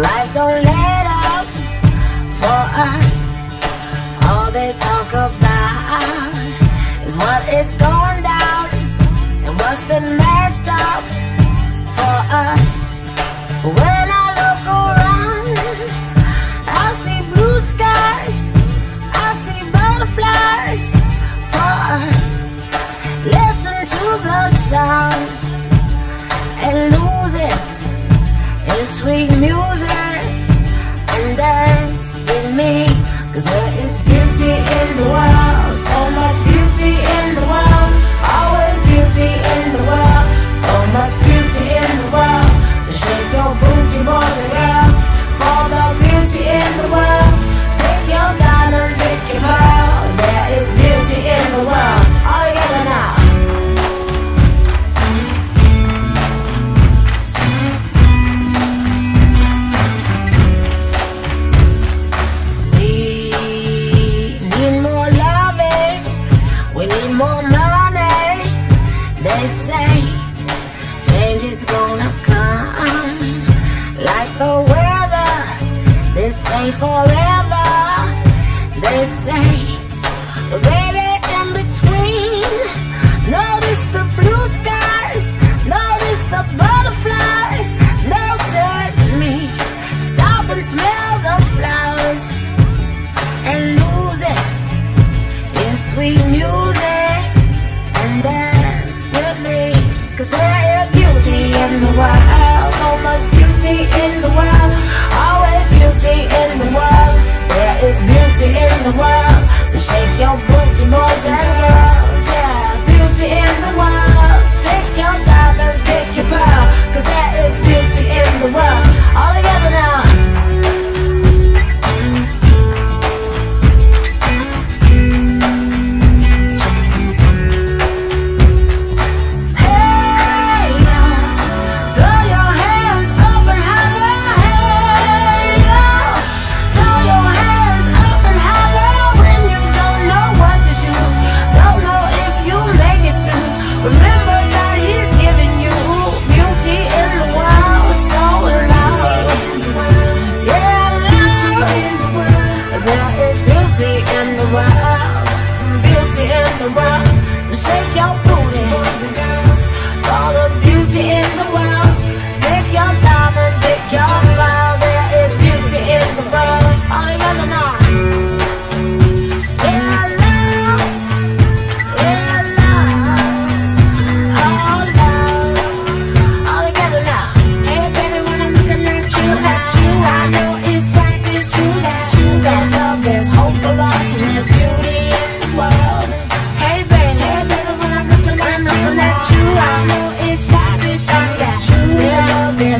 Life don't let up for us. All they talk about is what is going down and what's been messed up for us. When I look around, I see blue skies, I see butterflies for us. Listen to the sound and lose it. It's sweet music. the wild. change is gonna come Like the weather This ain't forever This ain't. So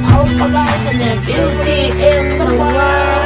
there's hope for life and there's beauty in the world.